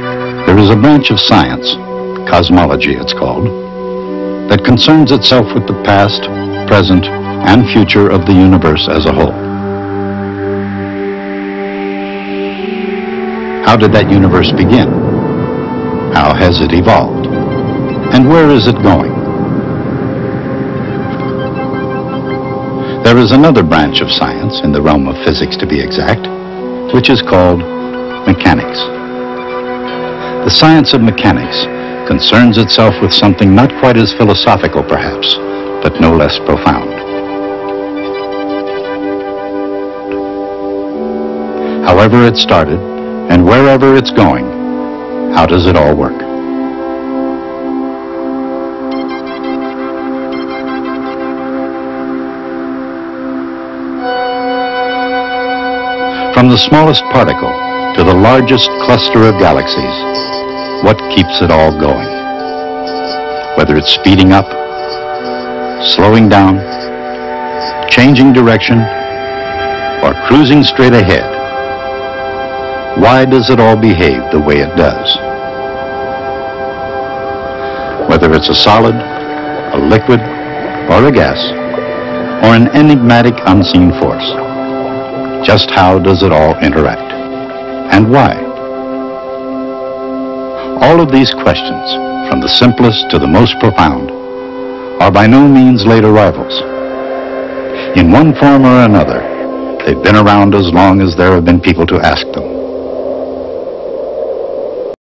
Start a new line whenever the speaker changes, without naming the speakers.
There is a branch of science, cosmology it's called, that concerns itself with the past, present, and future of the universe as a whole. How did that universe begin? How has it evolved? And where is it going? There is another branch of science, in the realm of physics to be exact, which is called mechanics. The science of mechanics concerns itself with something not quite as philosophical, perhaps, but no less profound. However it started, and wherever it's going, how does it all work? From the smallest particle to the largest cluster of galaxies, what keeps it all going? Whether it's speeding up, slowing down, changing direction, or cruising straight ahead, why does it all behave the way it does? Whether it's a solid, a liquid, or a gas, or an enigmatic unseen force, just how does it all interact? And why? All of these questions, from the simplest to the most profound, are by no means late arrivals. In one form or another, they've been around as long as there have been people to ask them.